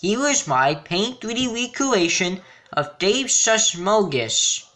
He was my Paint 3D recreation of Dave Susmogus.